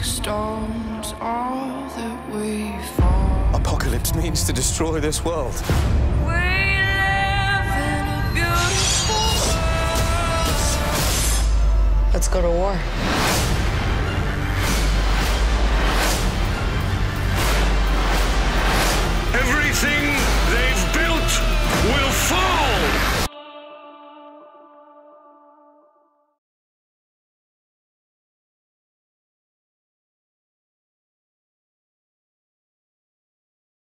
bones like stones, all that we fall. Apocalypse means to destroy this world. We live in a beautiful world. Let's go to war.